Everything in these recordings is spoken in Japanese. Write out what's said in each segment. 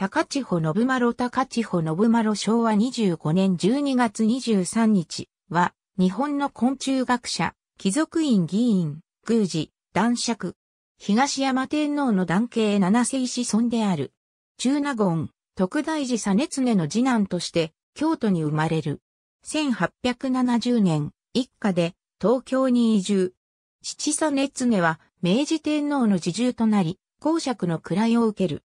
高千穂信丸高千穂信丸昭和25年12月23日は、日本の昆虫学者、貴族院議員、宮司、男爵、東山天皇の男系七世子孫である。中納言、徳大寺実常の次男として、京都に生まれる。1870年、一家で東京に移住。父実常は明治天皇の自重となり、公爵の位を受ける。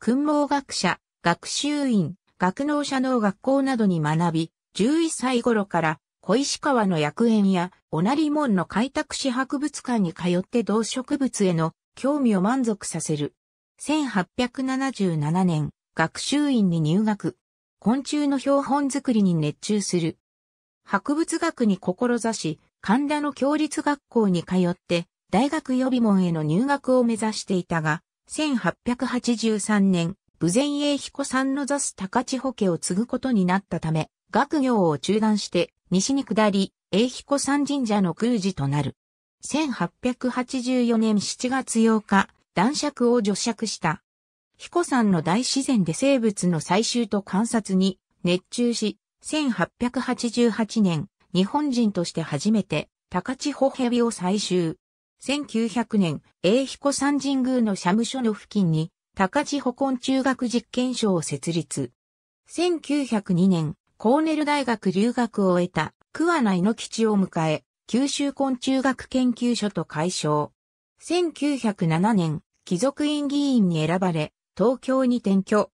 訓蒙学者、学習院、学能者の学校などに学び、11歳頃から小石川の薬園やおなり門の開拓史博物館に通って動植物への興味を満足させる。1877年、学習院に入学。昆虫の標本作りに熱中する。博物学に志し、神田の共立学校に通って、大学予備門への入学を目指していたが、1883年、武前英彦さんの座す高千穂家を継ぐことになったため、学業を中断して西に下り、英彦山神社の宮司となる。1884年7月8日、男爵を除爵した。彦山の大自然で生物の採集と観察に熱中し、1888年、日本人として初めて高千穂蛇を採集。1900年、英彦山神宮の社務所の付近に高千穂昆虫学実験所を設立。1902年、コーネル大学留学を終えた桑名猪吉を迎え、九州昆虫学研究所と解消。1907年、貴族院議員に選ばれ、東京に転居。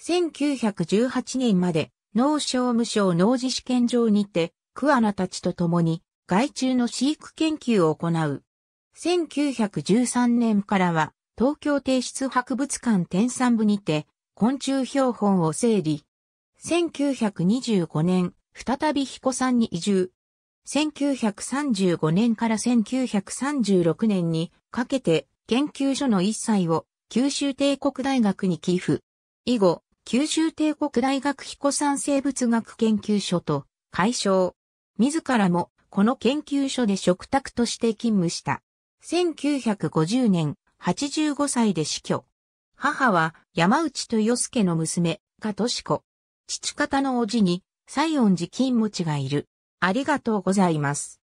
1918年まで、農商務省農事試験場にて、桑名たちと共に、害虫の飼育研究を行う。1913年からは、東京帝室博物館天産部にて、昆虫標本を整理。1925年、再び彦山に移住。1935年から1936年にかけて研究所の一切を九州帝国大学に寄付。以後、九州帝国大学彦山生物学研究所と解消。自らもこの研究所で食卓として勤務した。1950年、85歳で死去。母は山内豊介の娘、加藤子。父方の叔父に、西園寺金持ちがいる。ありがとうございます。